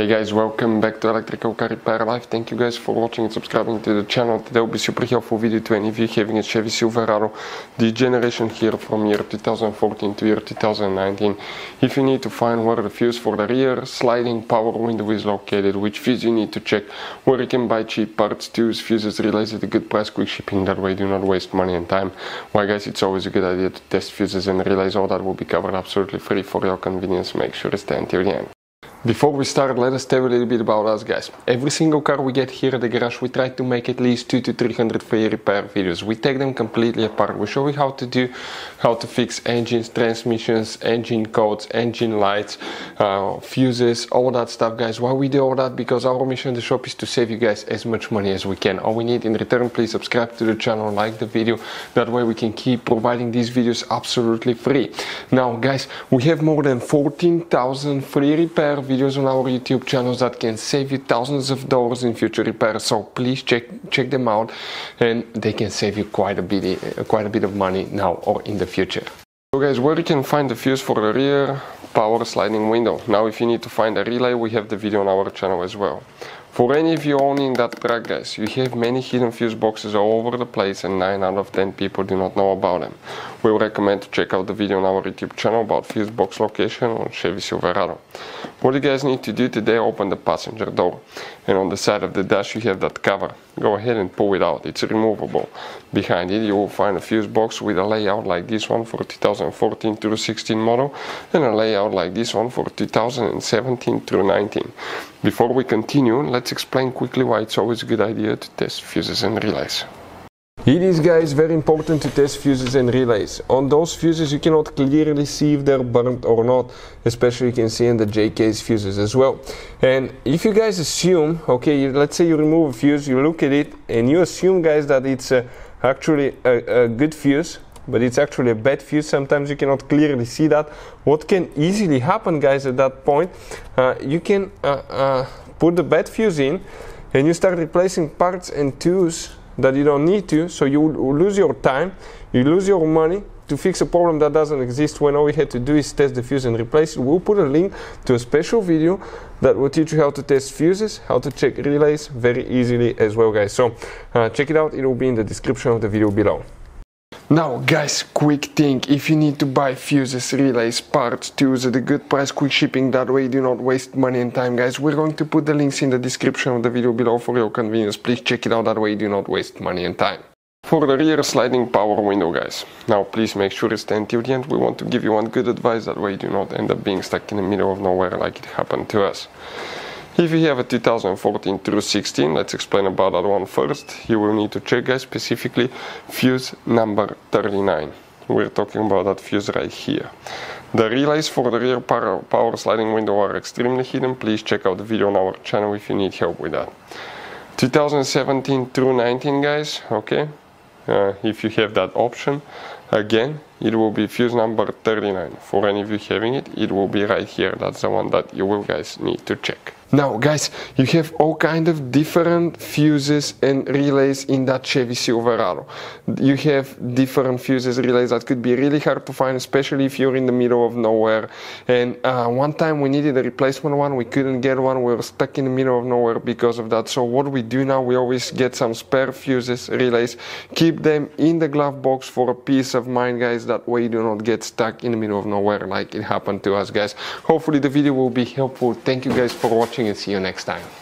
Hey guys, welcome back to Electrical Car Repair Live. Thank you guys for watching and subscribing to the channel. Today will be super helpful video to any of you having a Chevy Silverado, the generation here from year 2014 to year 2019. If you need to find where the fuse for the rear sliding power window is located, which fuse you need to check, where you can buy cheap parts, tools, fuses, relays at a good price, quick shipping, that way do not waste money and time. Why guys, it's always a good idea to test fuses and relays, all that will be covered absolutely free for your convenience. Make sure to stay until the end. Before we start, let us tell you a little bit about us guys. Every single car we get here at the garage, we try to make at least 2 to 300 free repair videos. We take them completely apart. We show you how to do, how to fix engines, transmissions, engine codes, engine lights, uh, fuses, all that stuff guys. Why we do all that? Because our mission in the shop is to save you guys as much money as we can. All we need in return, please subscribe to the channel, like the video. That way we can keep providing these videos absolutely free. Now guys, we have more than 14,000 free repair videos on our YouTube channels that can save you thousands of dollars in future repairs. So please check check them out, and they can save you quite a bit quite a bit of money now or in the future. So guys, where you can find the fuse for the rear power sliding window. Now if you need to find a relay, we have the video on our channel as well. For any of you owning that truck guys, you have many hidden fuse boxes all over the place and 9 out of 10 people do not know about them. We recommend to check out the video on our YouTube channel about fuse box location on Chevy Silverado. What you guys need to do today, open the passenger door and on the side of the dash you have that cover. Go ahead and pull it out, it's removable. Behind it you will find a fuse box with a layout like this one for 2014 through 16 model and a layout like this one for 2017 through 19. Before we continue, let's explain quickly why it's always a good idea to test fuses and relays. It is guys very important to test fuses and relays. On those fuses you cannot clearly see if they're burnt or not, especially you can see in the J-case fuses as well. And if you guys assume, okay, let's say you remove a fuse, you look at it and you assume guys that it's uh, actually a, a good fuse, but it's actually a bad fuse. Sometimes you cannot clearly see that. What can easily happen guys at that point, uh, you can uh, uh put the bad fuse in and you start replacing parts and tools that you don't need to, so you lose your time, you lose your money to fix a problem that doesn't exist when all we had to do is test the fuse and replace it. We'll put a link to a special video that will teach you how to test fuses, how to check relays very easily as well guys. So uh, check it out, it will be in the description of the video below. Now guys, quick thing, if you need to buy fuses, relays, parts, tools at a good price, quick shipping, that way do not waste money and time guys. We're going to put the links in the description of the video below for your convenience. Please check it out, that way do not waste money and time. For the rear sliding power window guys, now please make sure to stay until the end. We want to give you one good advice, that way you do not end up being stuck in the middle of nowhere like it happened to us. If you have a 2014 through 16, let's explain about that one first. You will need to check guys specifically fuse number 39. We're talking about that fuse right here. The relays for the rear power sliding window are extremely hidden. Please check out the video on our channel if you need help with that. 2017 through 19 guys, okay? Uh, if you have that option, again, it will be fuse number 39. For any of you having it, it will be right here. That's the one that you will guys need to check. Now guys, you have all kind of different fuses and relays in that Chevy Silverado. You have different fuses, relays that could be really hard to find, especially if you're in the middle of nowhere. And uh, one time we needed a replacement one, we couldn't get one, we were stuck in the middle of nowhere because of that. So what we do now, we always get some spare fuses, relays, keep them in the glove box for a peace of mind guys, that way you do not get stuck in the middle of nowhere like it happened to us guys. Hopefully the video will be helpful. Thank you guys for watching watching and see you next time.